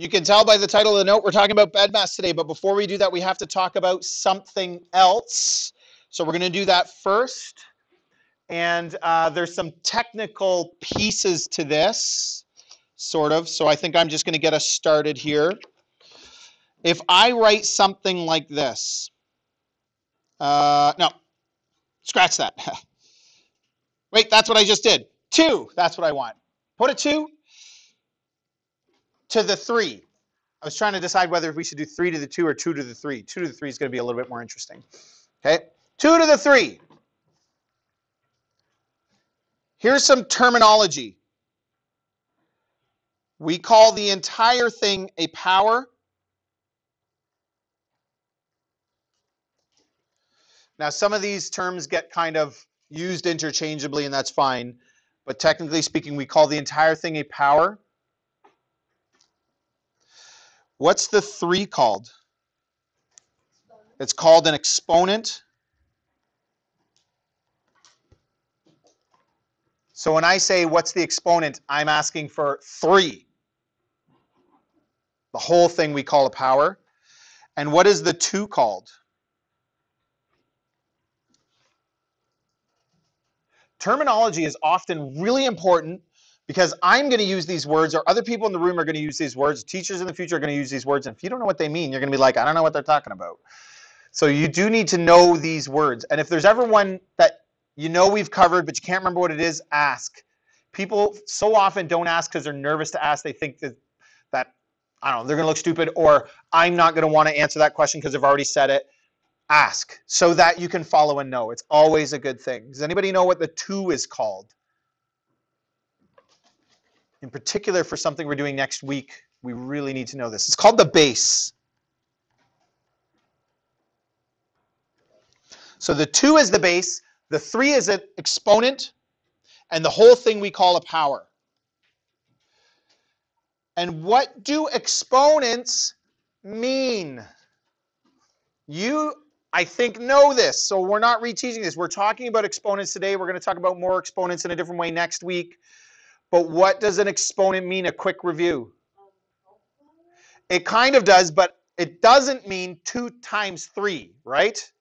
You can tell by the title of the note we're talking about BEDMAS today, but before we do that, we have to talk about something else. So we're going to do that first. And uh, there's some technical pieces to this, sort of. So I think I'm just going to get us started here. If I write something like this, uh, no, scratch that. Wait, that's what I just did. Two, that's what I want. Put a two to the three. I was trying to decide whether we should do three to the two or two to the three. Two to the three is going to be a little bit more interesting. Okay, two to the three. Here's some terminology. We call the entire thing a power. Now, some of these terms get kind of used interchangeably, and that's fine. But technically speaking, we call the entire thing a power. What's the 3 called? It's called an exponent. So when I say what's the exponent, I'm asking for 3. The whole thing we call a power. And what is the 2 called? Terminology is often really important because I'm going to use these words, or other people in the room are going to use these words. Teachers in the future are going to use these words. And if you don't know what they mean, you're going to be like, I don't know what they're talking about. So you do need to know these words. And if there's ever one that you know we've covered, but you can't remember what it is, ask. People so often don't ask because they're nervous to ask. They think that, that I don't know, they're going to look stupid, or I'm not going to want to answer that question because I've already said it. Ask so that you can follow and know. It's always a good thing. Does anybody know what the two is called? In particular for something we're doing next week, we really need to know this. It's called the base. So the 2 is the base, the 3 is an exponent, and the whole thing we call a power. And what do exponents mean? You, I think, know this, so we're not reteaching this. We're talking about exponents today. We're going to talk about more exponents in a different way next week. But what does an exponent mean? A quick review. It kind of does, but it doesn't mean 2 times 3, right?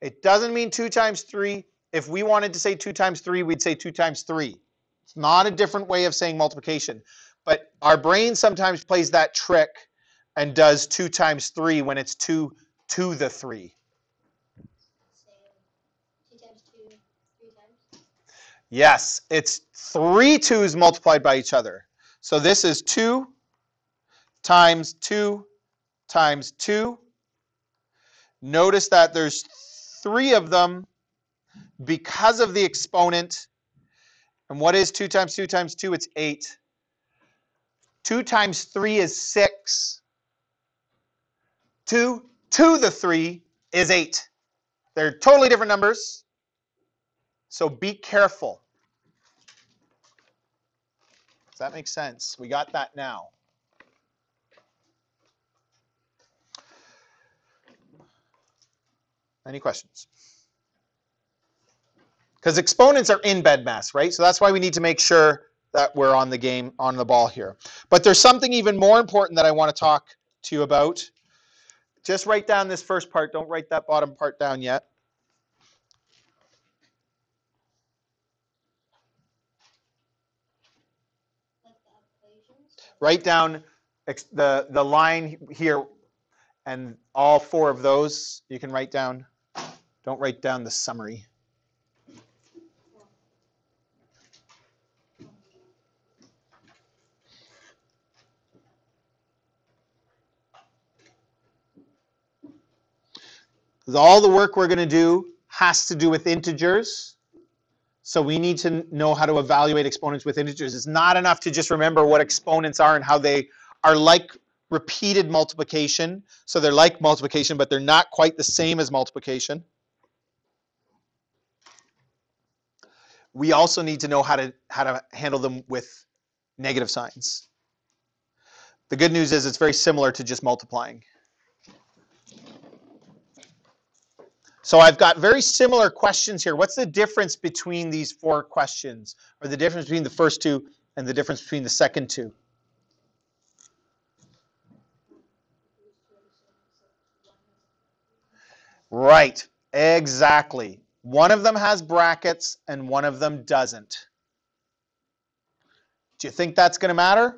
It doesn't mean 2 times 3. If we wanted to say 2 times 3, we'd say 2 times 3. It's not a different way of saying multiplication. But our brain sometimes plays that trick and does 2 times 3 when it's 2 to the 3. Yes, it's three twos multiplied by each other. So this is 2 times 2 times 2. Notice that there's three of them because of the exponent. And what is 2 times 2 times 2? It's 8. 2 times 3 is 6. 2 to the 3 is 8. They're totally different numbers. So be careful. Does that make sense? We got that now. Any questions? Because exponents are in BEDMAS, right? So that's why we need to make sure that we're on the game, on the ball here. But there's something even more important that I want to talk to you about. Just write down this first part. Don't write that bottom part down yet. Write down the, the line here and all four of those you can write down. Don't write down the summary. all the work we're going to do has to do with integers. So we need to know how to evaluate exponents with integers. It's not enough to just remember what exponents are and how they are like repeated multiplication. So they're like multiplication, but they're not quite the same as multiplication. We also need to know how to, how to handle them with negative signs. The good news is it's very similar to just multiplying. So I've got very similar questions here. What's the difference between these four questions, or the difference between the first two and the difference between the second two? Right, exactly. One of them has brackets and one of them doesn't. Do you think that's going to matter?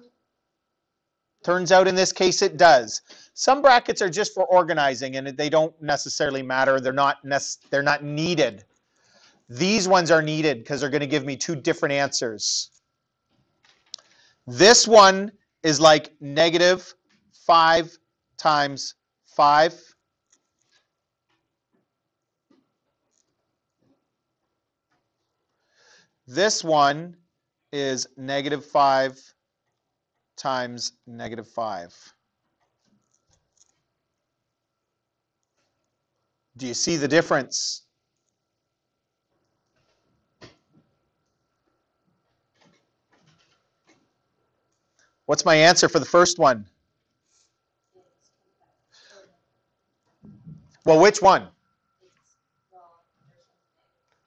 Turns out in this case it does. Some brackets are just for organizing and they don't necessarily matter. They're not they're not needed. These ones are needed because they're going to give me two different answers. This one is like negative 5 times 5. This one is negative 5 times negative 5. Do you see the difference? What's my answer for the first one? Well, which one?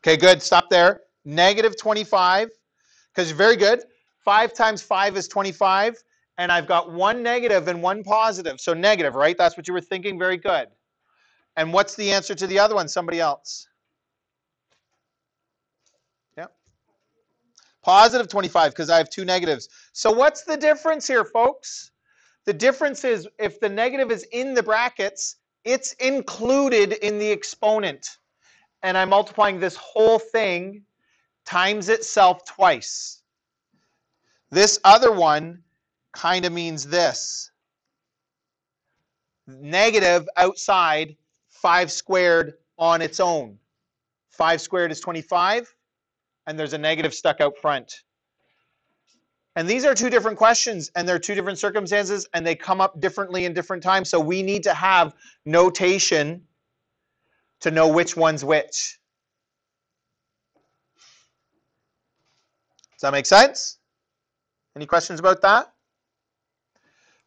Okay, good. Stop there. Negative 25, because you're very good. 5 times 5 is 25, and I've got one negative and one positive. So negative, right? That's what you were thinking. Very good. And what's the answer to the other one? Somebody else. Yeah. Positive 25, because I have two negatives. So what's the difference here, folks? The difference is if the negative is in the brackets, it's included in the exponent. And I'm multiplying this whole thing times itself twice. This other one kind of means this. Negative outside, 5 squared on its own. 5 squared is 25, and there's a negative stuck out front. And these are two different questions and they're two different circumstances and they come up differently in different times. So we need to have notation to know which one's which. Does that make sense? Any questions about that?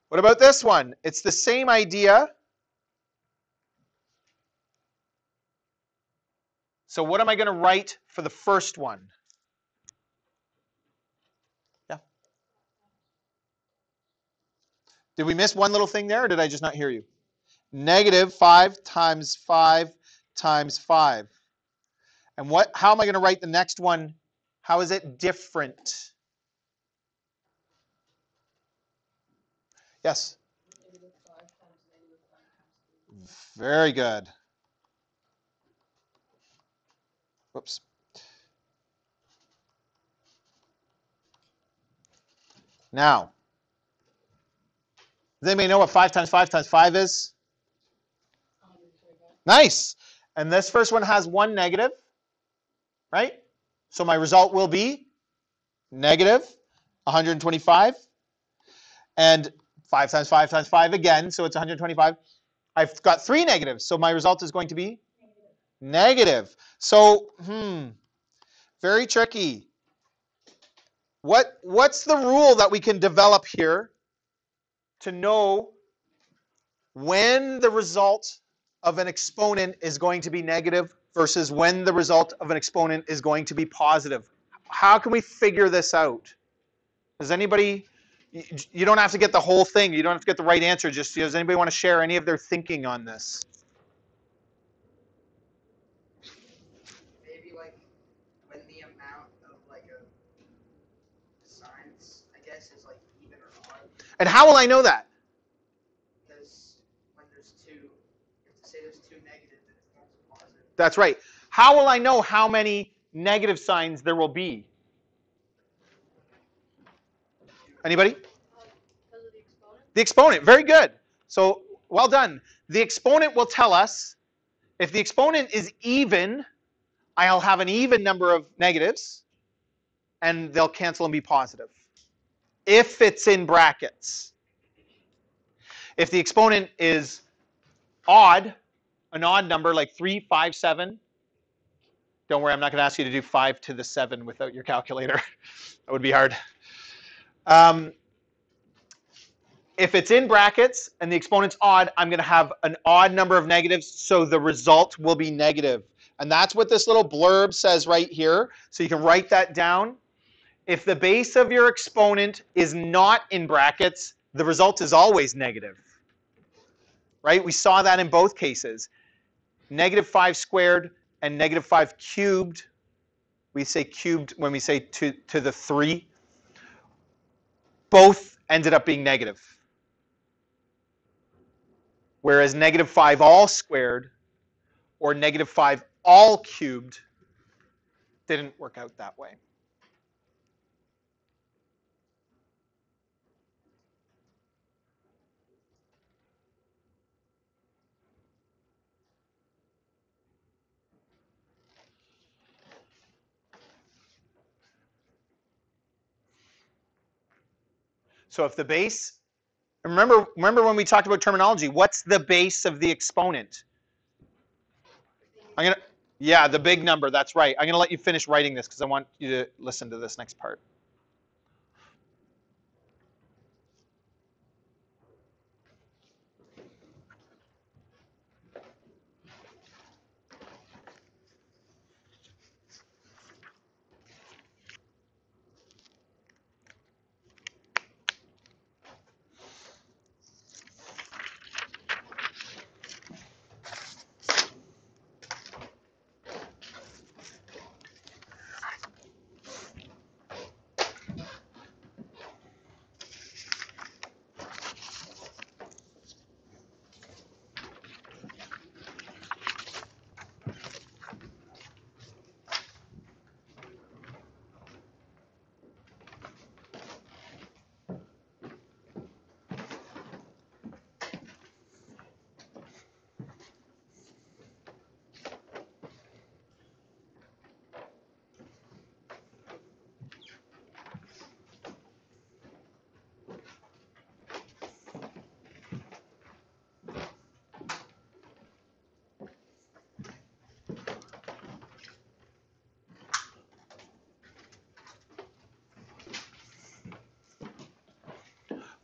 What about this one? It's the same idea. So what am I going to write for the first one? Yeah. Did we miss one little thing there, or did I just not hear you? Negative 5 times 5 times 5. And what? how am I going to write the next one? How is it different? Yes? Very good. Whoops. Now, does anybody know what 5 times 5 times 5 is? Nice. And this first one has one negative, right? So my result will be negative 125. And 5 times 5 times 5 again, so it's 125. I've got three negatives, so my result is going to be negative. So, hmm, very tricky. What, what's the rule that we can develop here to know when the result of an exponent is going to be negative versus when the result of an exponent is going to be positive. How can we figure this out? Does anybody, you don't have to get the whole thing, you don't have to get the right answer, just does anybody want to share any of their thinking on this? Maybe like when the amount of like a signs, I guess, is like even or odd. And how will I know that? Because when there's two, you say there's two negatives and it's one's positive. That's right. How will I know how many negative signs there will be? Anybody? The exponent, very good. So well done. The exponent will tell us if the exponent is even, I'll have an even number of negatives and they'll cancel and be positive. If it's in brackets. If the exponent is odd, an odd number like 3, 5, 7, don't worry, I'm not going to ask you to do 5 to the 7 without your calculator. that would be hard. Um, if it's in brackets and the exponent's odd, I'm going to have an odd number of negatives, so the result will be negative. And that's what this little blurb says right here. So you can write that down. If the base of your exponent is not in brackets, the result is always negative. Right? We saw that in both cases. negative 5 squared and negative 5 cubed, we say cubed when we say to, to the 3, both ended up being negative. Whereas negative 5 all squared or negative 5 all cubed didn't work out that way. So if the base, remember, remember when we talked about terminology, what's the base of the exponent? I'm gonna, yeah, the big number, that's right. I'm gonna let you finish writing this because I want you to listen to this next part.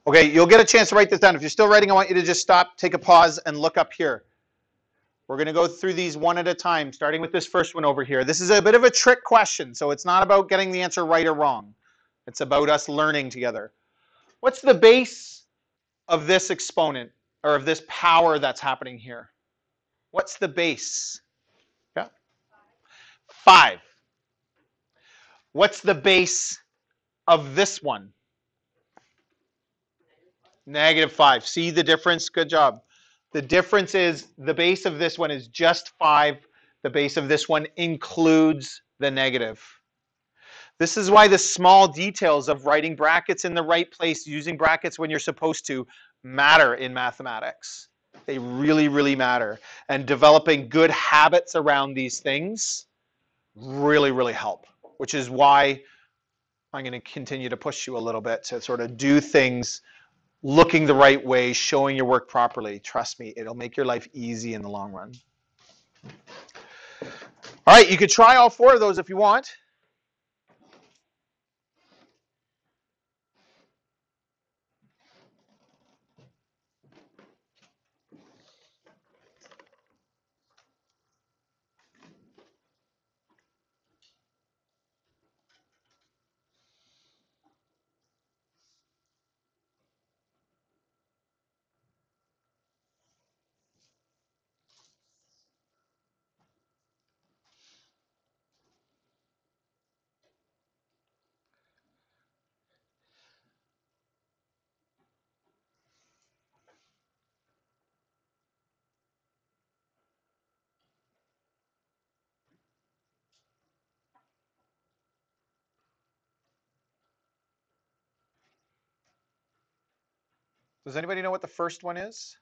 Okay, you'll get a chance to write this down. If you're still writing, I want you to just stop, take a pause, and look up here. We're going to go through these one at a time, starting with this first one over here. This is a bit of a trick question, so it's not about getting the answer right or wrong. It's about us learning together. What's the base of this exponent, or of this power that's happening here? What's the base? Yeah? Five. What's the base of this one? Negative 5. See the difference? Good job. The difference is the base of this one is just 5. The base of this one includes the negative. This is why the small details of writing brackets in the right place, using brackets when you're supposed to, matter in mathematics. They really, really matter. And developing good habits around these things really, really help, which is why I'm going to continue to push you a little bit to sort of do things looking the right way, showing your work properly. Trust me, it'll make your life easy in the long run. All right, you could try all four of those if you want. Does anybody know what the first one is?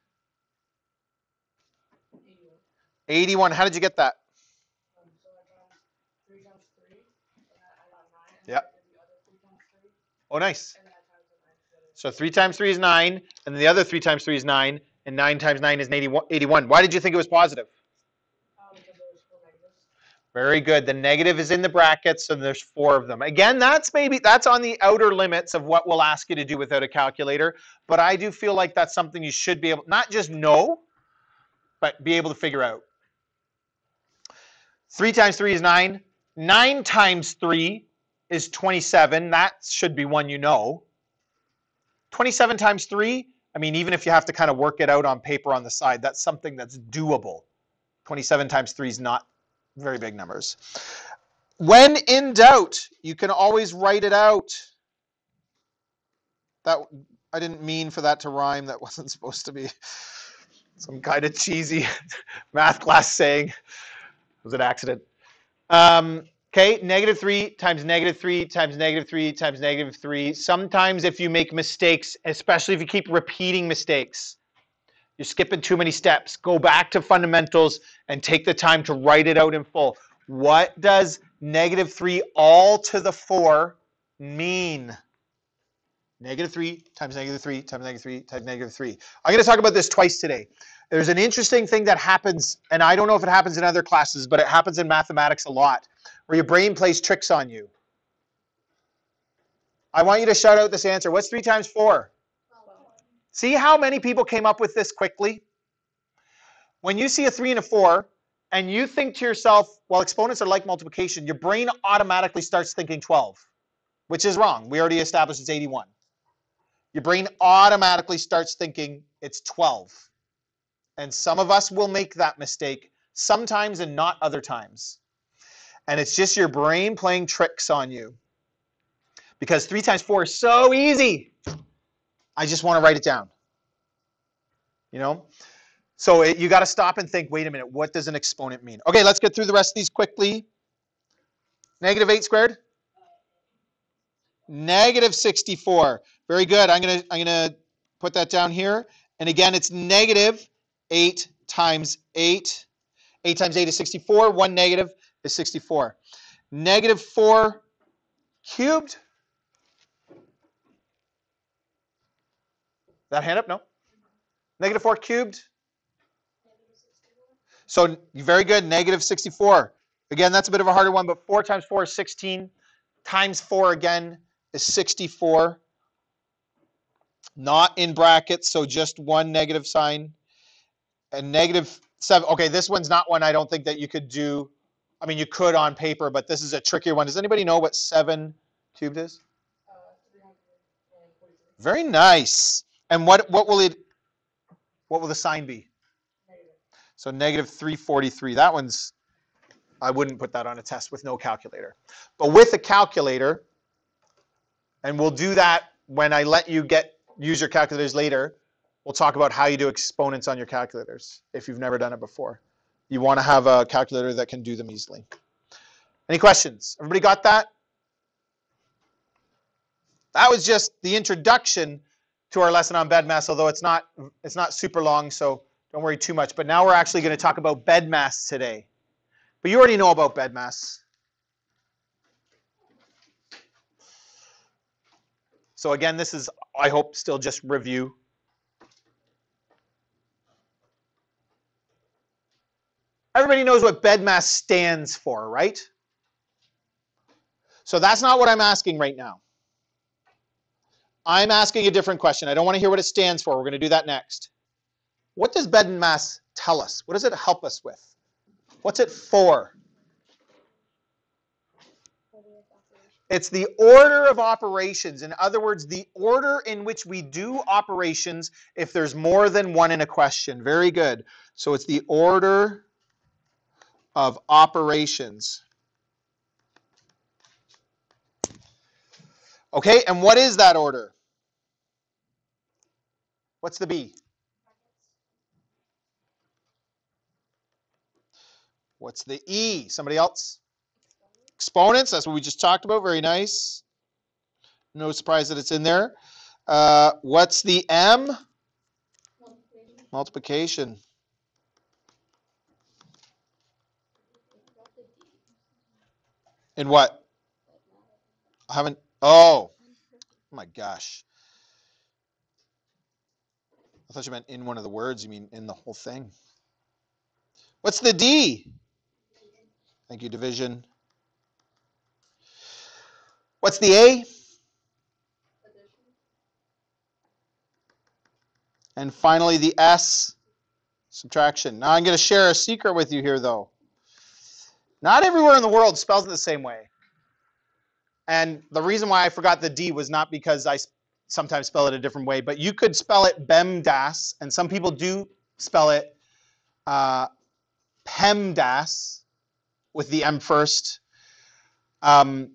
81. How did you get that? Yep. Oh, nice. So 3 times 3 is 9, and the other 3 times 3 is 9, and 9 times 9 is 81. Why did you think it was positive? Very good. The negative is in the brackets, and there's four of them. Again, that's maybe that's on the outer limits of what we'll ask you to do without a calculator. But I do feel like that's something you should be able not just know, but be able to figure out. Three times three is nine. Nine times three is 27. That should be one you know. 27 times three, I mean, even if you have to kind of work it out on paper on the side, that's something that's doable. 27 times 3 is not very big numbers. When in doubt, you can always write it out. That I didn't mean for that to rhyme. That wasn't supposed to be some kind of cheesy math class saying. It was an accident. Um, okay, negative 3 times negative 3 times negative 3 times negative 3. Sometimes if you make mistakes, especially if you keep repeating mistakes, you're skipping too many steps. Go back to fundamentals and take the time to write it out in full. What does negative 3 all to the 4 mean? Negative 3 times negative 3 times negative 3 times negative 3. I'm going to talk about this twice today. There's an interesting thing that happens, and I don't know if it happens in other classes, but it happens in mathematics a lot, where your brain plays tricks on you. I want you to shout out this answer. What's 3 times 4? See how many people came up with this quickly? When you see a 3 and a 4, and you think to yourself, well, exponents are like multiplication, your brain automatically starts thinking 12, which is wrong. We already established it's 81. Your brain automatically starts thinking it's 12. And some of us will make that mistake sometimes and not other times. And it's just your brain playing tricks on you. Because 3 times 4 is so easy. I just want to write it down. You know? So it, you got to stop and think, wait a minute, what does an exponent mean? Okay, let's get through the rest of these quickly. Negative 8 squared? Negative 64. Very good. I'm going to I'm going to put that down here. And again, it's negative 8 times 8. 8 times 8 is 64. 1 negative is 64. Negative 4 cubed. That hand up? No. Negative 4 cubed. So very good, negative 64. Again, that's a bit of a harder one, but 4 times 4 is 16. Times 4 again is 64. Not in brackets, so just one negative sign. And negative 7. Okay, this one's not one I don't think that you could do. I mean, you could on paper, but this is a trickier one. Does anybody know what 7 cubed is? Very nice. And what, what will it, what will the sign be? So negative 343. That one's, I wouldn't put that on a test with no calculator. But with a calculator, and we'll do that when I let you get use your calculators later, we'll talk about how you do exponents on your calculators if you've never done it before. You want to have a calculator that can do them easily. Any questions? Everybody got that? That was just the introduction to our lesson on BEDMAS, although it's not it's not super long, so don't worry too much. But now we're actually going to talk about BEDMAS today. But you already know about BEDMAS. So again, this is, I hope, still just review. Everybody knows what BEDMAS stands for, right? So that's not what I'm asking right now. I'm asking a different question. I don't want to hear what it stands for. We're going to do that next. What does BEDMAS tell us? What does it help us with? What's it for? It's the order of operations. In other words, the order in which we do operations if there's more than one in a question. Very good. So it's the order of operations. Okay, and what is that order? What's the B? What's the E? Somebody else? Exponents, that's what we just talked about. Very nice. No surprise that it's in there. Uh, what's the M? Multiplication. In what? I haven't. Oh. Oh my gosh. I thought you meant in one of the words. You mean in the whole thing. What's the D? Thank you, division. What's the A? And finally, the S, subtraction. Now, I'm going to share a secret with you here, though. Not everywhere in the world spells it the same way. And the reason why I forgot the D was not because I sometimes spell it a different way, but you could spell it BEMDAS, and some people do spell it uh, PEMDAS with the M first. Um,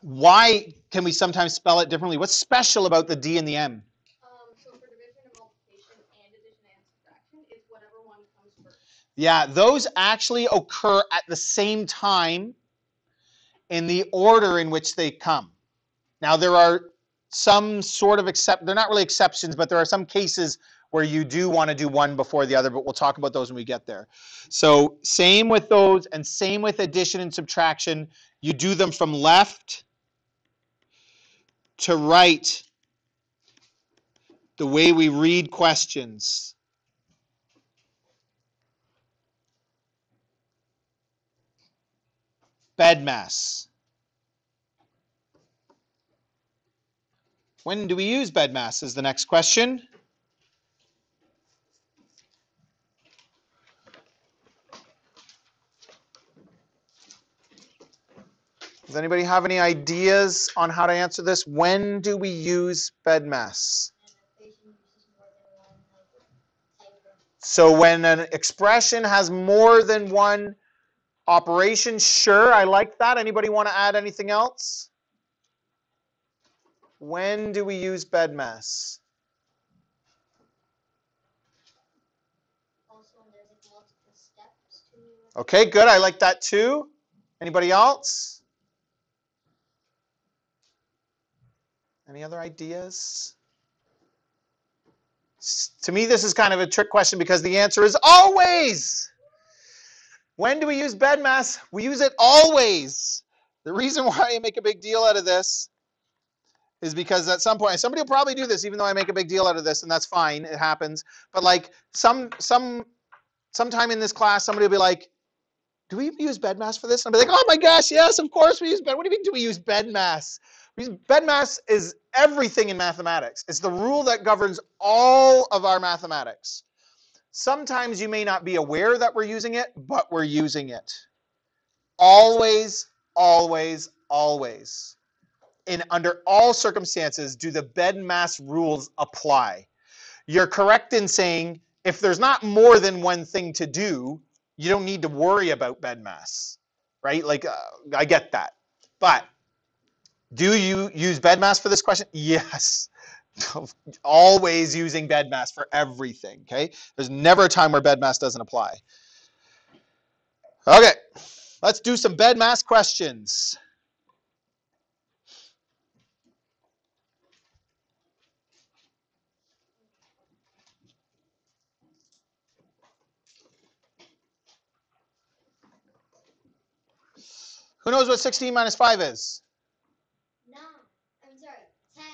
why can we sometimes spell it differently? What's special about the D and the M? Um, so for division and multiplication and addition and subtraction, it's whatever one comes first. Yeah, those actually occur at the same time in the order in which they come. Now, there are some sort of except they're not really exceptions, but there are some cases where you do want to do one before the other, but we'll talk about those when we get there. So, same with those and same with addition and subtraction. You do them from left to right the way we read questions. BEDMAS. When do we use BEDMAS is the next question. Does anybody have any ideas on how to answer this? When do we use BEDMAS? So when an expression has more than one operation, sure, I like that. Anybody want to add anything else? When do we use BEDMAS? Also, when there's like multiple steps to. Okay, good. I like that too. Anybody else? Any other ideas? To me, this is kind of a trick question because the answer is always. When do we use BEDMAS? We use it always. The reason why I make a big deal out of this is because at some point somebody will probably do this even though I make a big deal out of this and that's fine it happens. But like some some sometime in this class somebody will be like do we use BEDMAS for this? And I'll be like oh my gosh yes of course we use bed what do you mean do we use BEDMAS BEDMAS is everything in mathematics. It's the rule that governs all of our mathematics. Sometimes you may not be aware that we're using it but we're using it. Always always always in under all circumstances do the BEDMAS rules apply? You're correct in saying if there's not more than one thing to do you don't need to worry about BEDMAS right? Like uh, i get that. But do you use BEDMAS for this question? Yes. Always using BEDMAS for everything okay? There's never a time where BEDMAS doesn't apply. Okay. Let's do some BEDMAS questions Who knows what 16 minus 5 is? No, I'm sorry, ten.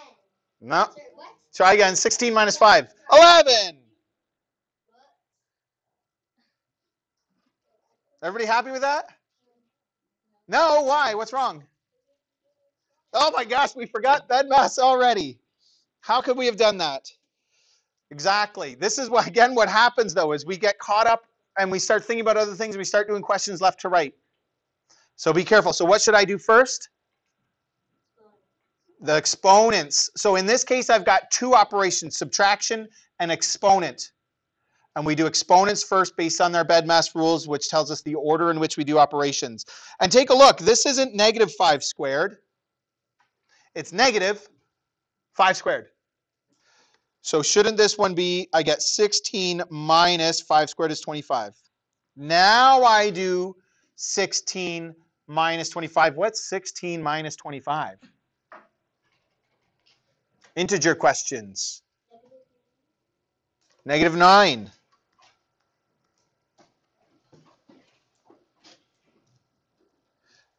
No. Sorry, what? Try again. 16 minus 5. 11. Everybody happy with that? No, why? What's wrong? Oh my gosh, we forgot BEDMAS already. How could we have done that? Exactly. This is what again what happens though is we get caught up and we start thinking about other things we start doing questions left to right. So be careful. So what should I do first? The exponents. So in this case, I've got two operations, subtraction and exponent. And we do exponents first based on their BEDMAS rules, which tells us the order in which we do operations. And take a look. This isn't negative 5 squared. It's negative 5 squared. So shouldn't this one be, I get 16 minus 5 squared is 25. Now I do 16 minus 25. What's 16 minus 25? Integer questions. Negative 9.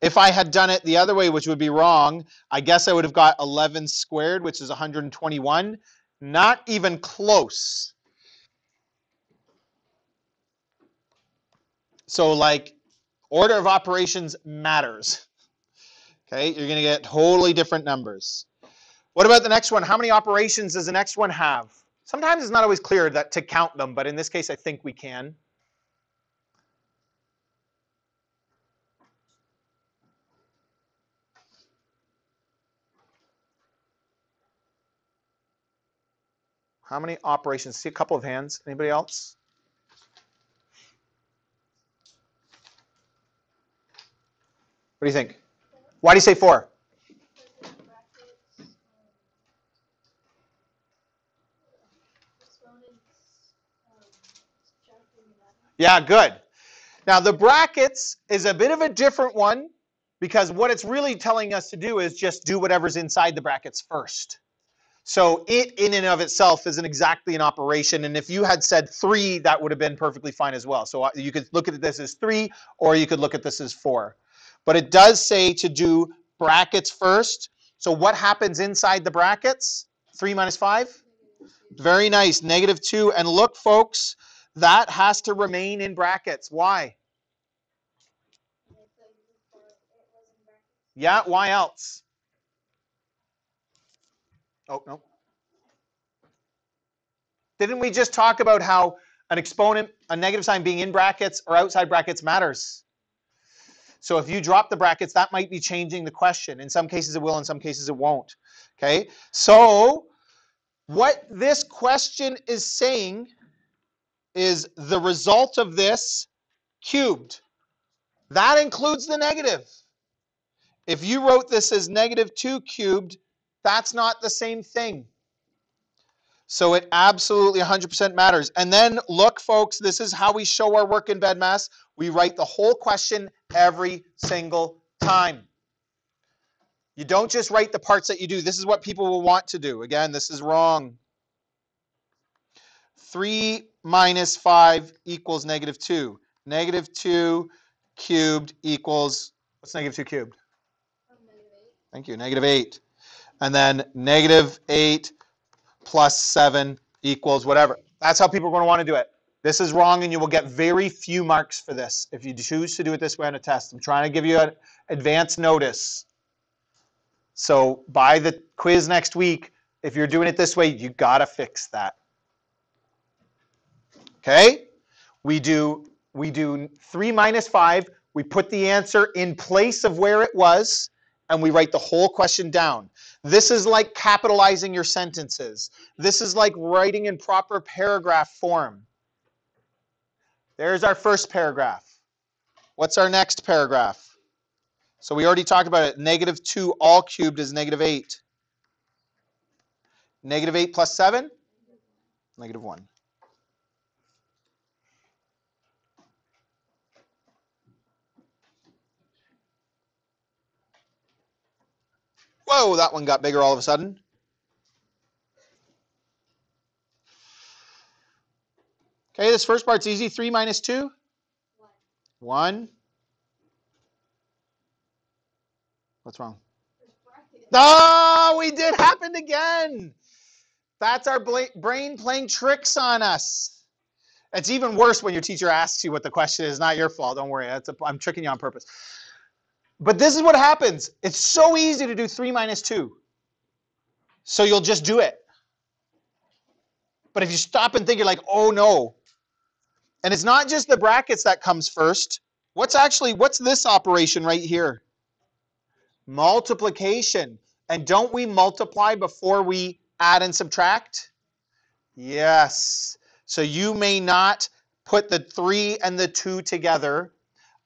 If I had done it the other way, which would be wrong, I guess I would have got 11 squared, which is 121. Not even close. So, like, order of operations matters. Okay, you're going to get totally different numbers. What about the next one? How many operations does the next one have? Sometimes it's not always clear that to count them, but in this case, I think we can. How many operations? See a couple of hands. Anybody else? What do you think? Why do you say four? Yeah, good. Now the brackets is a bit of a different one because what it's really telling us to do is just do whatever's inside the brackets first. So it in and of itself isn't exactly an operation. And if you had said three, that would have been perfectly fine as well. So uh, you could look at this as three, or you could look at this as four. But it does say to do brackets first. So what happens inside the brackets? Three minus five? Very nice. Negative two. And look, folks, that has to remain in brackets. Why? Yeah, why else? Oh, no. Didn't we just talk about how an exponent, a negative sign being in brackets or outside brackets matters? So if you drop the brackets, that might be changing the question. In some cases it will, in some cases it won't. Okay? So what this question is saying is the result of this cubed. That includes the negative. If you wrote this as negative 2 cubed, that's not the same thing. So it absolutely 100% matters. And then look, folks, this is how we show our work in BEDMAS. We write the whole question every single time. You don't just write the parts that you do. This is what people will want to do. Again, this is wrong. 3 minus 5 equals negative 2. Negative 2 cubed equals, what's negative 2 cubed? Thank you, negative 8. And then negative 8 plus 7 equals whatever. That's how people are going to want to do it. This is wrong, and you will get very few marks for this if you choose to do it this way on a test. I'm trying to give you an advance notice. So by the quiz next week, if you're doing it this way, you got to fix that. Okay? We do we do 3 minus 5. We put the answer in place of where it was, and we write the whole question down. This is like capitalizing your sentences. This is like writing in proper paragraph form. There's our first paragraph. What's our next paragraph? So we already talked about it. Negative 2 all cubed is negative 8. Negative 8 plus 7? Negative 1. Whoa, that one got bigger all of a sudden. Okay, this first part's easy. 3 minus 2? One. 1. What's wrong? Oh, we did happened again. That's our brain playing tricks on us. It's even worse when your teacher asks you what the question is. Not your fault. Don't worry. I'm tricking you on purpose. But this is what happens. It's so easy to do 3 minus 2. So you'll just do it. But if you stop and think, you're like, oh no. And it's not just the brackets that comes first. What's actually, what's this operation right here? Multiplication. And don't we multiply before we add and subtract? Yes. So you may not put the 3 and the 2 together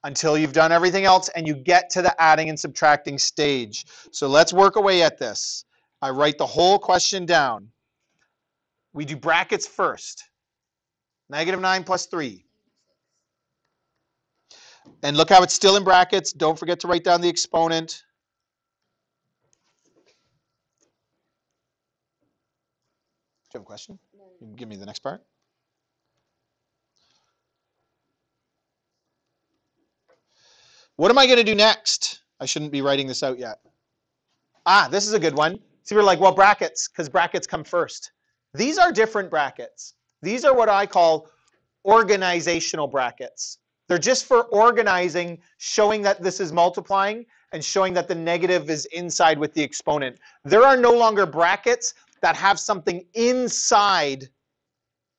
until you've done everything else and you get to the adding and subtracting stage. So let's work away at this. I write the whole question down. We do brackets first. Negative 9 plus 3. And look how it's still in brackets. Don't forget to write down the exponent. Do you have a question? Give me the next part. What am I going to do next? I shouldn't be writing this out yet. Ah, this is a good one. See, we're like, well, brackets, because brackets come first. These are different brackets. These are what I call organizational brackets. They're just for organizing, showing that this is multiplying and showing that the negative is inside with the exponent. There are no longer brackets that have something inside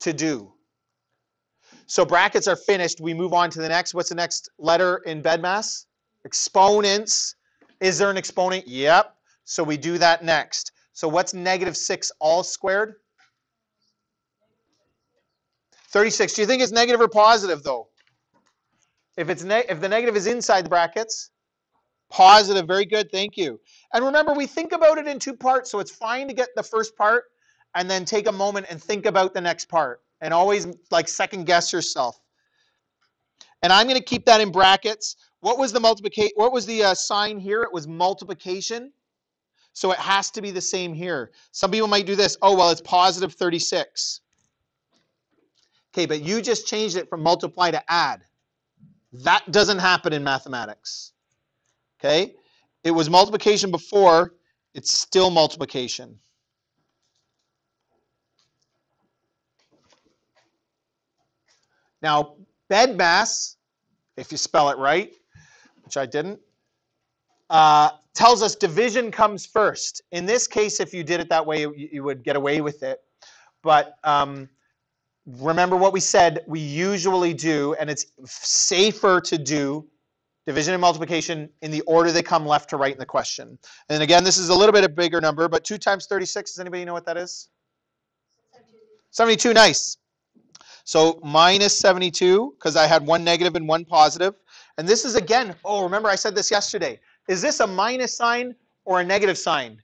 to do. So brackets are finished. We move on to the next. What's the next letter in BEDMAS? Exponents. Is there an exponent? Yep. So we do that next. So what's negative 6 all squared? 36. Do you think it's negative or positive though? If it's if the negative is inside the brackets, Positive, very good, thank you. And remember, we think about it in two parts, so it's fine to get the first part and then take a moment and think about the next part. And always like second guess yourself. And I'm going to keep that in brackets. What was the multiplication? What was the uh, sign here? It was multiplication. So it has to be the same here. Some people might do this. Oh, well, it's positive 36. Okay, but you just changed it from multiply to add. That doesn't happen in mathematics. Okay? It was multiplication before, it's still multiplication. Now, BEDMAS, if you spell it right, which I didn't, uh, tells us division comes first. In this case, if you did it that way, you, you would get away with it. But um, remember what we said we usually do, and it's safer to do division and multiplication in the order they come left to right in the question. And again, this is a little bit a bigger number, but 2 times 36, does anybody know what that is? 72, nice. So minus 72, because I had one negative and one positive. And this is again, oh, remember I said this yesterday. Is this a minus sign or a negative sign?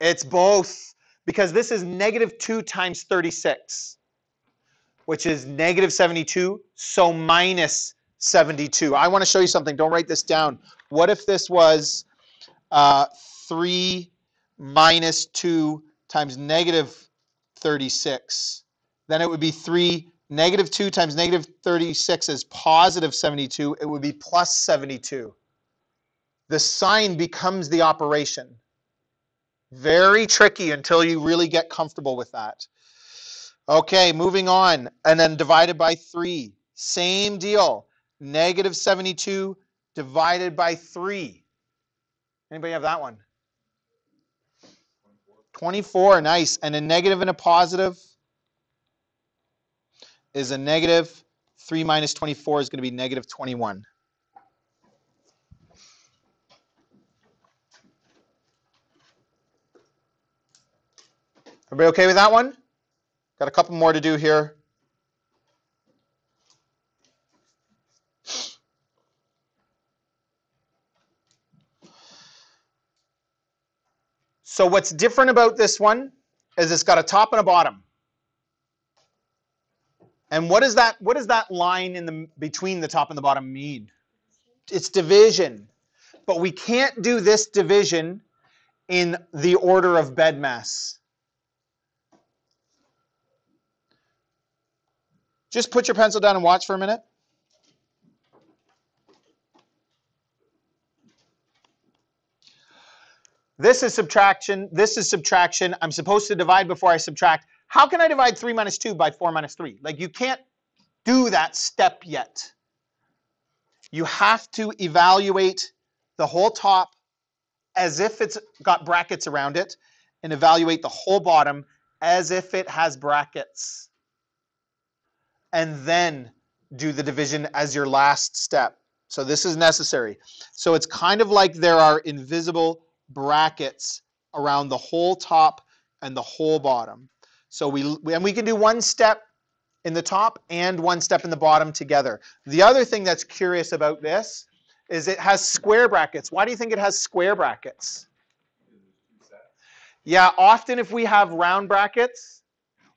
It's both, because this is negative 2 times 36, which is negative 72, so minus 72. I want to show you something. Don't write this down. What if this was uh, 3 minus 2 times negative 36? Then it would be 3, negative 2 times negative 36 is positive 72. It would be plus 72. The sign becomes the operation. Very tricky until you really get comfortable with that. Okay, moving on. And then divided by 3. Same deal. Negative 72 divided by 3. Anybody have that one? 24, nice. And a negative and a positive is a negative. 3 minus 24 is going to be negative 21. Everybody okay with that one? Got a couple more to do here. So what's different about this one is it's got a top and a bottom. And what is that what does that line in the between the top and the bottom mean? It's division. But we can't do this division in the order of BEDMAS. Just put your pencil down and watch for a minute. This is subtraction. This is subtraction. I'm supposed to divide before I subtract. How can I divide 3 minus 2 by 4 minus 3? Like you can't do that step yet. You have to evaluate the whole top as if it's got brackets around it and evaluate the whole bottom as if it has brackets. And then do the division as your last step. So this is necessary. So it's kind of like there are invisible brackets around the whole top and the whole bottom. So we, and we can do one step in the top and one step in the bottom together. The other thing that's curious about this is it has square brackets. Why do you think it has square brackets? Yeah, often if we have round brackets,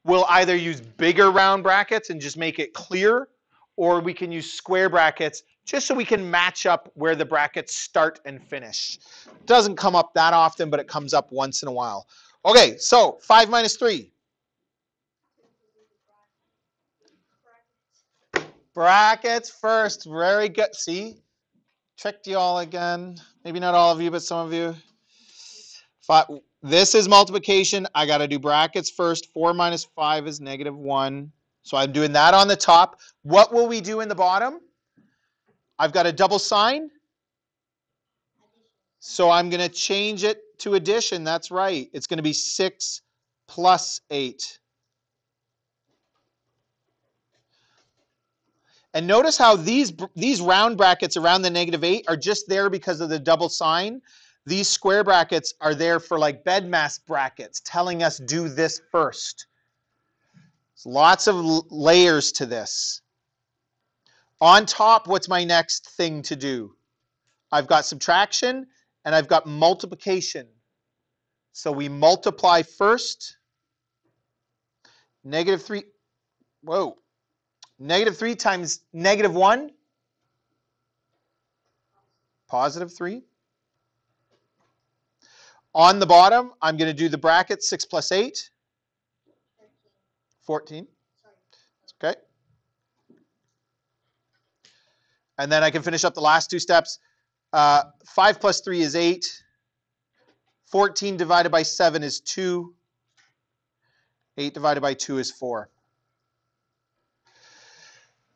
we'll either use bigger round brackets and just make it clear, or we can use square brackets just so we can match up where the brackets start and finish. It Doesn't come up that often, but it comes up once in a while. Okay, so 5 minus 3. Brackets first. Very good. See? Tricked you all again. Maybe not all of you, but some of you. Five. This is multiplication. I got to do brackets first. 4 minus 5 is negative 1. So I'm doing that on the top. What will we do in the bottom? I've got a double sign. So I'm going to change it to addition. That's right. It's going to be 6 plus 8. And notice how these, these round brackets around the negative 8 are just there because of the double sign. These square brackets are there for like BEDMAS brackets, telling us do this first. There's lots of layers to this. On top, what's my next thing to do? I've got subtraction, and I've got multiplication. So we multiply first. Negative 3, whoa. Negative 3 times negative 1, positive 3. On the bottom, I'm going to do the bracket 6 plus 8, 14. Okay. And then I can finish up the last two steps. Uh, 5 plus 3 is 8. 14 divided by 7 is 2. 8 divided by 2 is 4.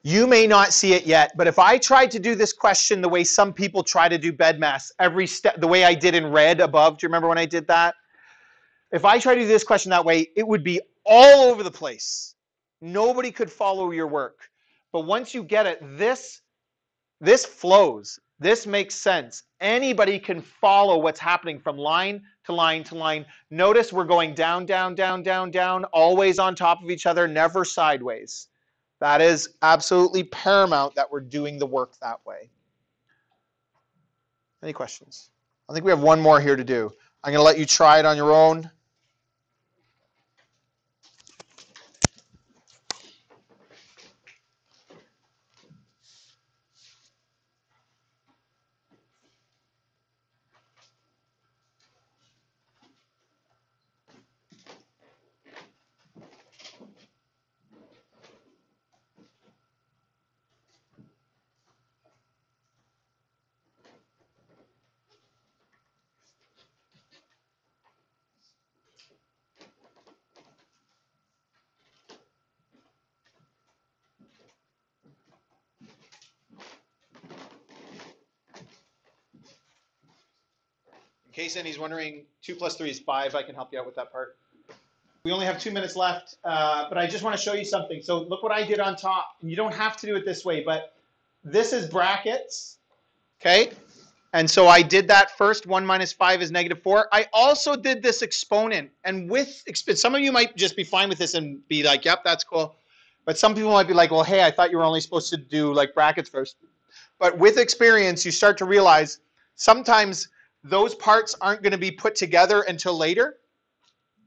You may not see it yet, but if I tried to do this question the way some people try to do BEDMAS, every step, the way I did in red above, do you remember when I did that? If I tried to do this question that way, it would be all over the place. Nobody could follow your work. But once you get it, this this flows. This makes sense. Anybody can follow what's happening from line to line to line. Notice we're going down, down, down, down, down, always on top of each other, never sideways. That is absolutely paramount that we're doing the work that way. Any questions? I think we have one more here to do. I'm going to let you try it on your own. Case anybody's wondering, 2 plus 3 is 5. I can help you out with that part. We only have two minutes left, uh, but I just want to show you something. So look what I did on top. And you don't have to do it this way, but this is brackets, okay? And so I did that first. 1 minus 5 is negative 4. I also did this exponent. And with, some of you might just be fine with this and be like, yep, that's cool. But some people might be like, well, hey, I thought you were only supposed to do like brackets first. But with experience, you start to realize sometimes those parts aren't going to be put together until later.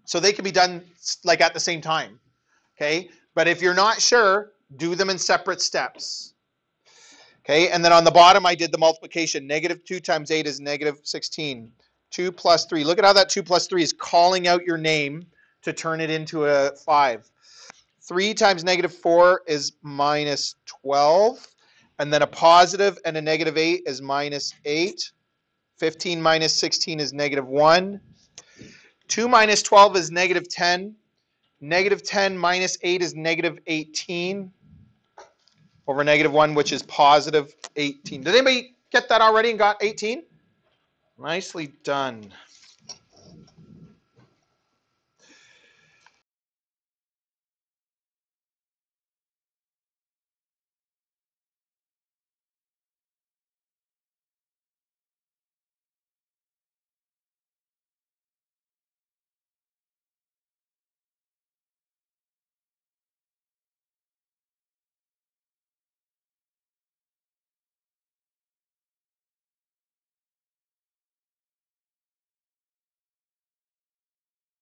So they can be done like at the same time. Okay? But if you're not sure, do them in separate steps. Okay? And then on the bottom, I did the multiplication. Negative 2 times 8 is negative 16. 2 plus 3. Look at how that 2 plus 3 is calling out your name to turn it into a 5. 3 times negative 4 is minus 12. And then a positive and a negative 8 is minus 8. 15 minus 16 is negative 1. 2 minus 12 is negative 10. Negative 10 minus 8 is negative 18 over negative 1, which is positive 18. Did anybody get that already and got 18? Nicely done.